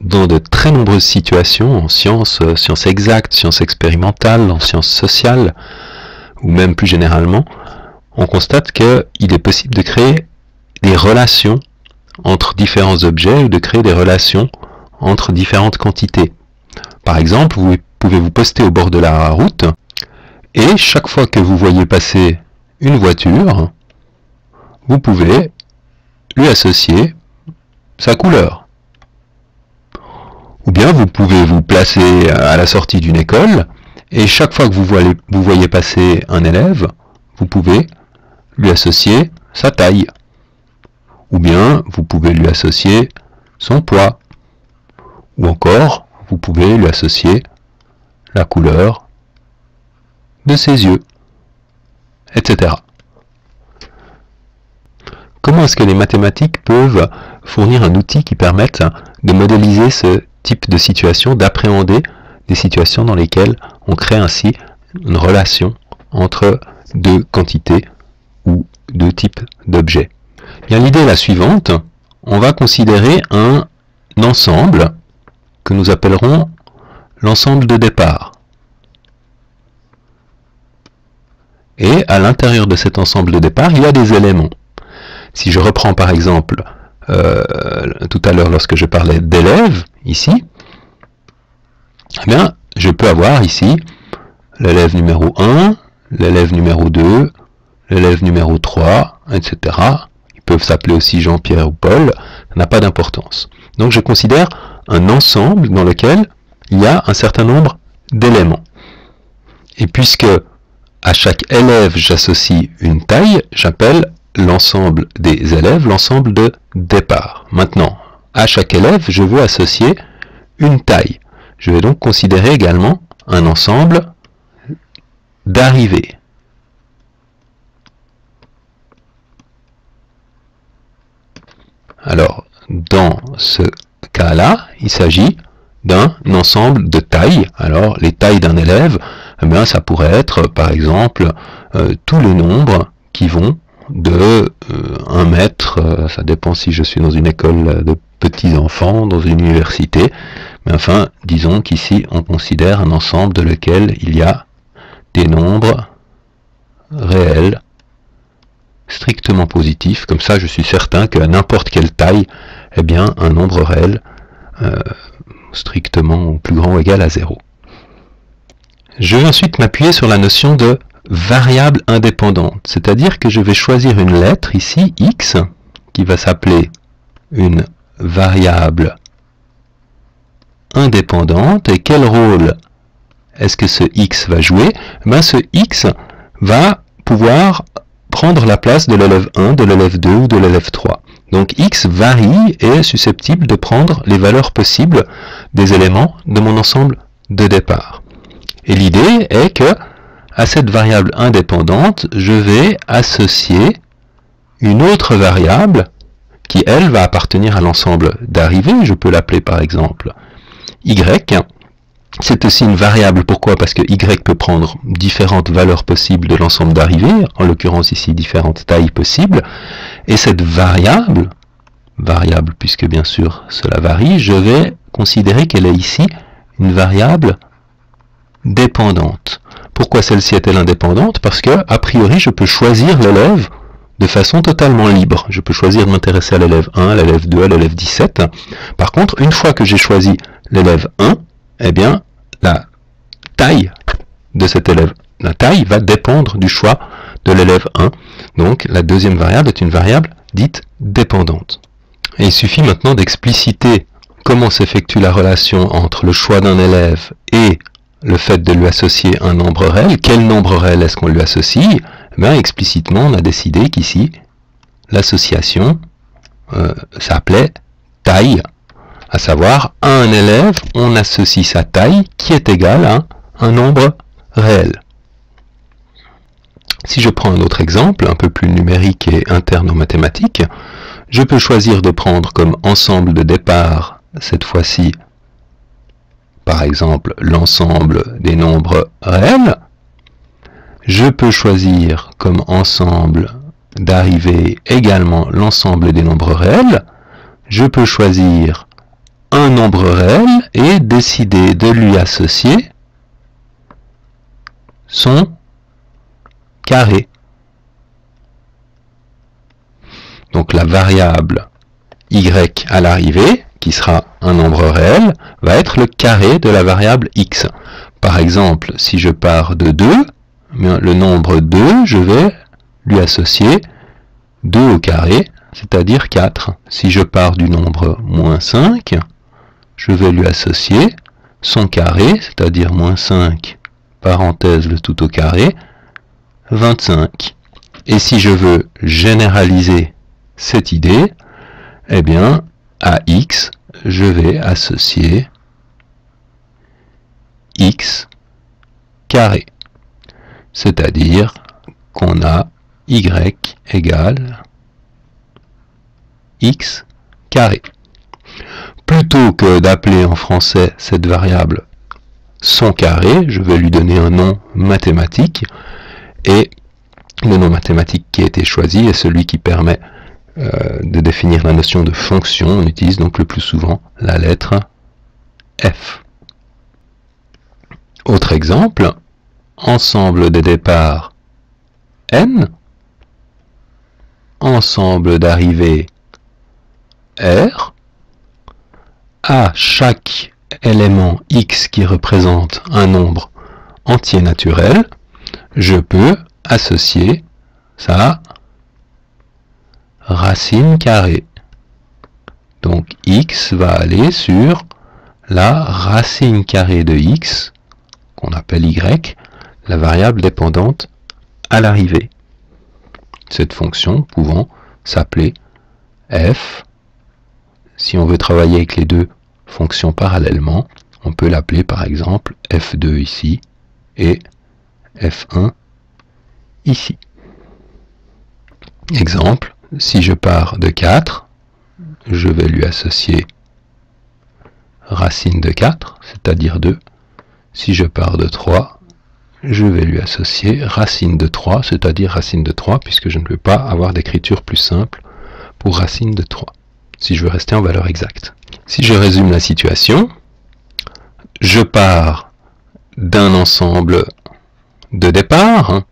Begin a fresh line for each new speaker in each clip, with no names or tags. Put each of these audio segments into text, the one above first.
dans de très nombreuses situations, en sciences, euh, sciences exactes, sciences expérimentales, en sciences sociales, ou même plus généralement, on constate qu'il est possible de créer des relations entre différents objets ou de créer des relations entre différentes quantités. Par exemple, vous pouvez vous poster au bord de la route et chaque fois que vous voyez passer une voiture, vous pouvez lui associer sa couleur. Vous pouvez vous placer à la sortie d'une école et chaque fois que vous voyez passer un élève, vous pouvez lui associer sa taille. Ou bien vous pouvez lui associer son poids. Ou encore, vous pouvez lui associer la couleur de ses yeux, etc. Comment est-ce que les mathématiques peuvent fournir un outil qui permette de modéliser ce type de situation, d'appréhender des situations dans lesquelles on crée ainsi une relation entre deux quantités ou deux types d'objets. L'idée est la suivante, on va considérer un ensemble que nous appellerons l'ensemble de départ. Et à l'intérieur de cet ensemble de départ, il y a des éléments. Si je reprends par exemple tout à l'heure lorsque je parlais d'élèves, ici, eh bien, je peux avoir ici l'élève numéro 1, l'élève numéro 2, l'élève numéro 3, etc. Ils peuvent s'appeler aussi Jean-Pierre ou Paul, ça n'a pas d'importance. Donc je considère un ensemble dans lequel il y a un certain nombre d'éléments. Et puisque à chaque élève j'associe une taille, j'appelle l'ensemble des élèves l'ensemble de départ. Maintenant, à chaque élève, je veux associer une taille. Je vais donc considérer également un ensemble d'arrivée. Alors, dans ce cas-là, il s'agit d'un ensemble de tailles. Alors, les tailles d'un élève, eh ça pourrait être, par exemple, euh, tous les nombres qui vont de 1 euh, mètre, euh, ça dépend si je suis dans une école de petits enfants, dans une université, mais enfin, disons qu'ici on considère un ensemble de lequel il y a des nombres réels, strictement positifs, comme ça je suis certain qu'à n'importe quelle taille, eh bien un nombre réel euh, strictement plus grand ou égal à 0. Je vais ensuite m'appuyer sur la notion de variable indépendante, c'est-à-dire que je vais choisir une lettre ici, x, qui va s'appeler une variable indépendante, et quel rôle est-ce que ce x va jouer? Ben, Ce x va pouvoir prendre la place de l'élève 1, de l'élève 2 ou de l'élève 3. Donc x varie et est susceptible de prendre les valeurs possibles des éléments de mon ensemble de départ. Et l'idée est que à cette variable indépendante, je vais associer une autre variable qui, elle, va appartenir à l'ensemble d'arrivée. Je peux l'appeler par exemple y. C'est aussi une variable, pourquoi? Parce que y peut prendre différentes valeurs possibles de l'ensemble d'arrivée, en l'occurrence ici différentes tailles possibles, et cette variable, variable puisque bien sûr cela varie, je vais considérer qu'elle est ici une variable dépendante. Pourquoi celle-ci est-elle indépendante? Parce que, a priori, je peux choisir l'élève de façon totalement libre. Je peux choisir de m'intéresser à l'élève 1, à l'élève 2, à l'élève 17. Par contre, une fois que j'ai choisi l'élève 1, eh bien, la taille de cet élève, la taille va dépendre du choix de l'élève 1. Donc, la deuxième variable est une variable dite dépendante. Et il suffit maintenant d'expliciter comment s'effectue la relation entre le choix d'un élève et le fait de lui associer un nombre réel, quel nombre réel est-ce qu'on lui associe? Ben, Explicitement, on a décidé qu'ici, l'association euh, s'appelait taille, à savoir, à un élève, on associe sa taille qui est égale à un nombre réel. Si je prends un autre exemple, un peu plus numérique et interne en mathématiques, je peux choisir de prendre comme ensemble de départ, cette fois-ci, par exemple l'ensemble des nombres réels, je peux choisir comme ensemble d'arrivée également l'ensemble des nombres réels, je peux choisir un nombre réel et décider de lui associer son carré. Donc la variable y à l'arrivée, qui sera un nombre réel, va être le carré de la variable x. Par exemple, si je pars de 2, le nombre 2, je vais lui associer 2 au carré, c'est-à-dire 4. Si je pars du nombre moins 5, je vais lui associer son carré, c'est-à-dire moins 5, parenthèse le tout au carré, 25. Et si je veux généraliser cette idée, eh bien, à x, je vais associer x carré. C'est-à-dire qu'on a y égale x carré. Plutôt que d'appeler en français cette variable son carré, je vais lui donner un nom mathématique, et le nom mathématique qui a été choisi est celui qui permet euh, de définir la notion de fonction. On utilise donc le plus souvent la lettre f. Autre exemple, ensemble des départs n, ensemble d'arrivées R, à chaque élément x qui représente un nombre entier naturel, je peux associer ça racine carrée. Donc x va aller sur la racine carrée de x, qu'on appelle y, la variable dépendante à l'arrivée. Cette fonction pouvant s'appeler f si on veut travailler avec les deux fonctions parallèlement, on peut l'appeler par exemple f2 ici et f1 ici. Exemple, si je pars de 4, je vais lui associer racine de 4, c'est-à-dire 2. Si je pars de 3, je vais lui associer racine de 3, c'est-à-dire racine de 3, puisque je ne peux pas avoir d'écriture plus simple pour racine de 3 si je veux rester en valeur exacte. Si je résume la situation, je pars d'un ensemble de départ,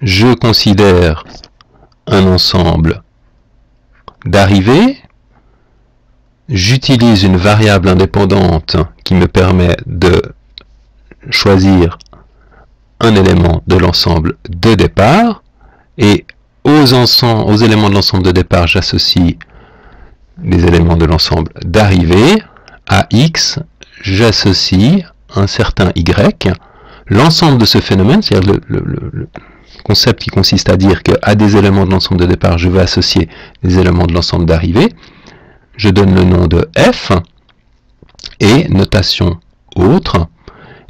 je considère ensemble d'arrivée, j'utilise une variable indépendante qui me permet de choisir un élément de l'ensemble de départ, et aux, aux éléments de l'ensemble de départ, j'associe les éléments de l'ensemble d'arrivée, à x, j'associe un certain y. L'ensemble de ce phénomène, c'est-à-dire le, concept qui consiste à dire qu'à des éléments de l'ensemble de départ, je vais associer des éléments de l'ensemble d'arrivée, je donne le nom de f, et notation autre,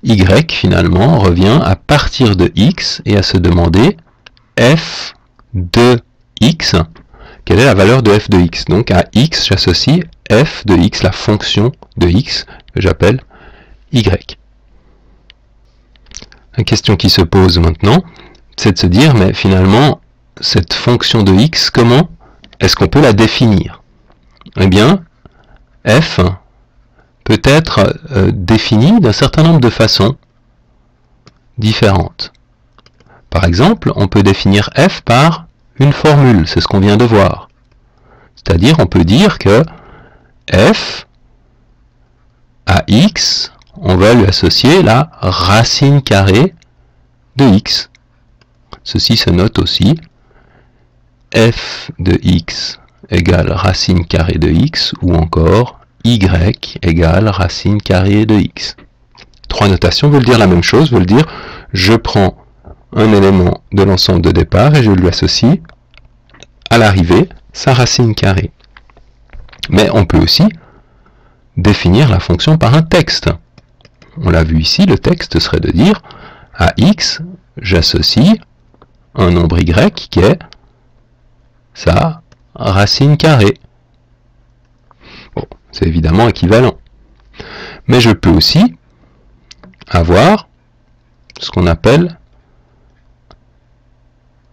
y finalement revient à partir de x et à se demander f de x quelle est la valeur de f de x? Donc à x, j'associe f de x, la fonction de x, que j'appelle y. La question qui se pose maintenant, c'est de se dire, mais finalement, cette fonction de x, comment est-ce qu'on peut la définir? Eh bien, f peut être euh, définie d'un certain nombre de façons différentes. Par exemple, on peut définir f par une formule, c'est ce qu'on vient de voir. C'est-à-dire, on peut dire que f à x, on va lui associer la racine carrée de x. Ceci se note aussi. f de x égale racine carrée de x, ou encore y égale racine carrée de x. Trois notations veulent dire la même chose, veulent dire je prends un élément de l'ensemble de départ et je lui associe à l'arrivée sa racine carrée. Mais on peut aussi définir la fonction par un texte. On l'a vu ici, le texte serait de dire à x, j'associe un nombre y qui est sa racine carrée. Bon, c'est évidemment équivalent. Mais je peux aussi avoir ce qu'on appelle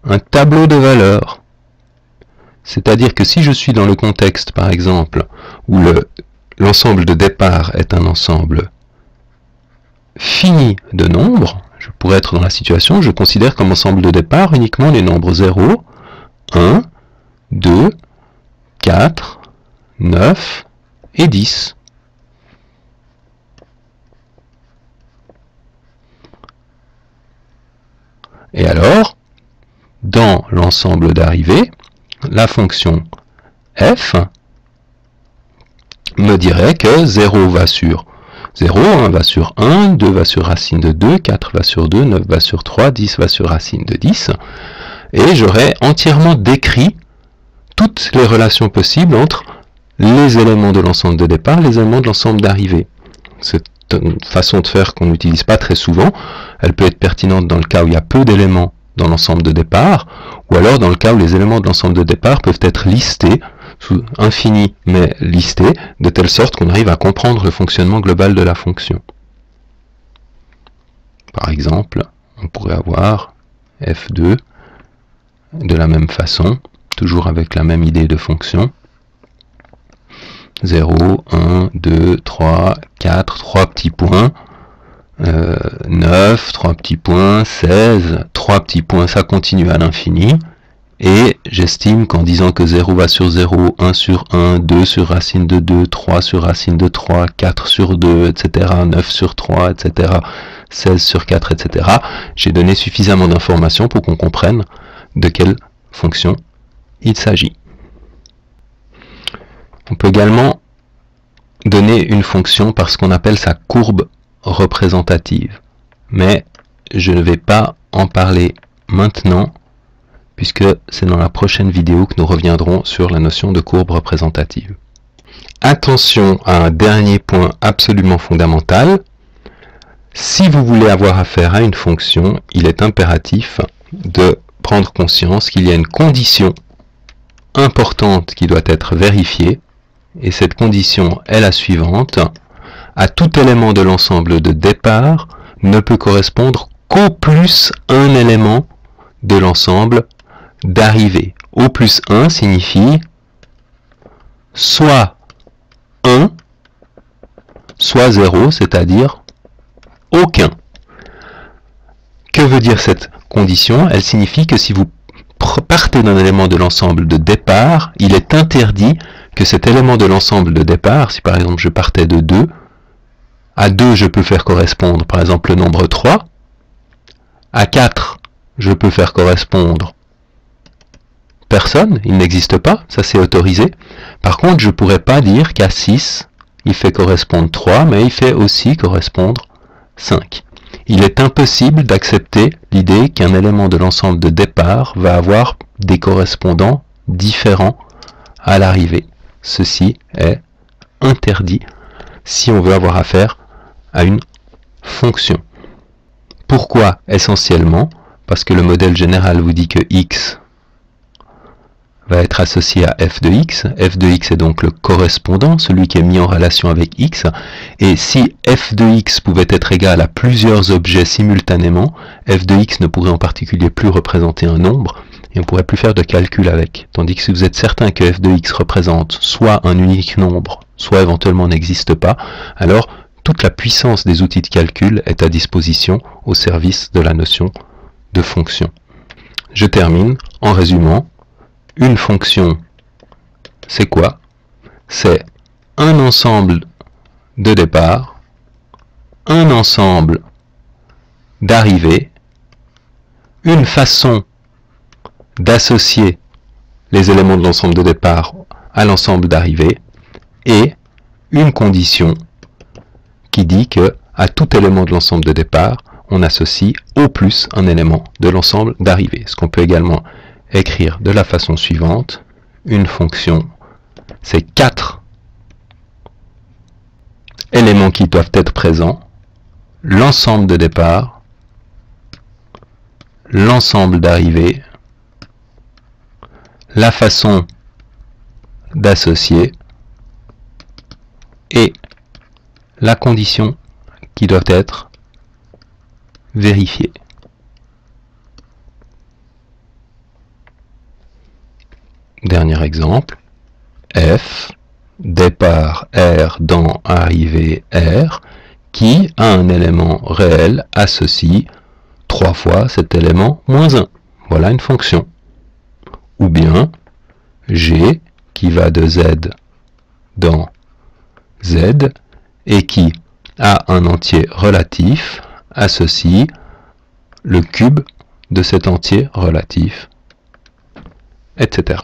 un tableau de valeurs. C'est-à-dire que si je suis dans le contexte, par exemple, où le l'ensemble de départ est un ensemble fini de nombres, pourrais être dans la situation, je considère comme ensemble de départ uniquement les nombres 0, 1, 2, 4, 9 et 10. Et alors, dans l'ensemble d'arrivée, la fonction f me dirait que 0 va sur 0, 1 va sur 1, 2 va sur racine de 2, 4 va sur 2, 9 va sur 3, 10 va sur racine de 10. Et j'aurais entièrement décrit toutes les relations possibles entre les éléments de l'ensemble de départ, les éléments de l'ensemble d'arrivée. C'est une façon de faire qu'on n'utilise pas très souvent. Elle peut être pertinente dans le cas où il y a peu d'éléments dans l'ensemble de départ, ou alors dans le cas où les éléments de l'ensemble de départ peuvent être listés infini mais listés, de telle sorte qu'on arrive à comprendre le fonctionnement global de la fonction. Par exemple, on pourrait avoir f2 de la même façon, toujours avec la même idée de fonction. 0, 1, 2, 3, 4, 3 petits points, 9, 3 petits points, 16, 3 petits points, ça continue à l'infini. Et j'estime qu'en disant que 0 va sur 0, 1 sur 1, 2 sur racine de 2, 3 sur racine de 3, 4 sur 2, etc., 9 sur 3, etc., 16 sur 4, etc., j'ai donné suffisamment d'informations pour qu'on comprenne de quelle fonction il s'agit. On peut également donner une fonction par ce qu'on appelle sa courbe représentative. Mais je ne vais pas en parler maintenant puisque c'est dans la prochaine vidéo que nous reviendrons sur la notion de courbe représentative. Attention à un dernier point absolument fondamental. Si vous voulez avoir affaire à une fonction, il est impératif de prendre conscience qu'il y a une condition importante qui doit être vérifiée, et cette condition est la suivante. À tout élément de l'ensemble de départ ne peut correspondre qu'au plus un élément de l'ensemble d'arrivée. O plus 1 signifie soit 1, soit 0, c'est-à-dire aucun. Que veut dire cette condition? Elle signifie que si vous partez d'un élément de l'ensemble de départ, il est interdit que cet élément de l'ensemble de départ, si par exemple je partais de 2, à 2 je peux faire correspondre par exemple le nombre 3, à 4 je peux faire correspondre personne, il n'existe pas, ça c'est autorisé. Par contre, je ne pourrais pas dire qu'à 6, il fait correspondre 3, mais il fait aussi correspondre 5. Il est impossible d'accepter l'idée qu'un élément de l'ensemble de départ va avoir des correspondants différents à l'arrivée. Ceci est interdit si on veut avoir affaire à une fonction. Pourquoi Essentiellement? Parce que le modèle général vous dit que x va être associé à f de x. f de x est donc le correspondant, celui qui est mis en relation avec x. Et si f de x pouvait être égal à plusieurs objets simultanément, f de x ne pourrait en particulier plus représenter un nombre, et on ne pourrait plus faire de calcul avec. Tandis que si vous êtes certain que f de x représente soit un unique nombre, soit éventuellement n'existe pas, alors toute la puissance des outils de calcul est à disposition au service de la notion de fonction. Je termine en résumant une fonction, c'est quoi? C'est un ensemble de départ, un ensemble d'arrivée, une façon d'associer les éléments de l'ensemble de départ à l'ensemble d'arrivée, et une condition qui dit que à tout élément de l'ensemble de départ, on associe au plus un élément de l'ensemble d'arrivée. Ce qu'on peut également écrire de la façon suivante. Une fonction, c'est quatre éléments qui doivent être présents. L'ensemble de départ, l'ensemble d'arrivée, la façon d'associer et la condition qui doit être vérifiée. Dernier exemple, f départ R dans arrivée R qui a un élément réel associe 3 fois cet élément moins 1. Voilà une fonction. Ou bien G qui va de Z dans Z et qui a un entier relatif associe le cube de cet entier relatif, etc.